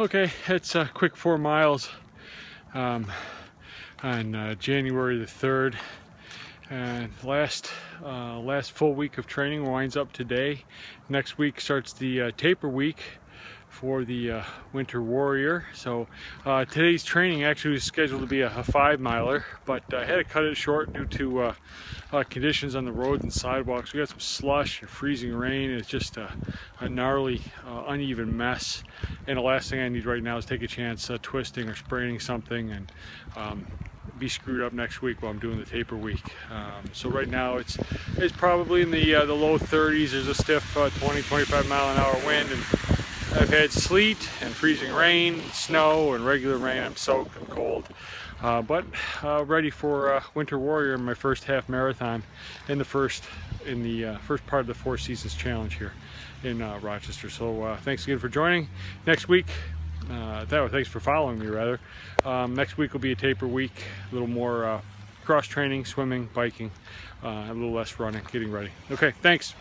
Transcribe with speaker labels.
Speaker 1: Okay, it's a quick four miles um, on uh, January the 3rd. And last uh, last full week of training winds up today. Next week starts the uh, taper week for the uh, Winter Warrior. So uh, today's training actually was scheduled to be a, a, five miler, but I had to cut it short due to uh, uh conditions on the roads and sidewalks. We got some slush and freezing rain. It's just a, a gnarly, uh, uneven mess. And the last thing I need right now is take a chance uh, twisting or spraining something and um, be screwed up next week while I'm doing the taper week. Um, so right now it's it's probably in the the low 30s. There's a stiff 20, 25 mile an hour wind and I've had sleet and freezing rain, snow and regular rain. I'm soaked and cold. Uh, but uh, ready for uh, Winter Warrior, my first half marathon in the first in the uh, first part of the Four Seasons Challenge here in uh, Rochester. So uh, thanks again for joining. Next week, that, thanks for following me rather. Um, next week will be a taper week, a little more cross training, swimming, biking, a little less running, getting ready. Okay, thanks.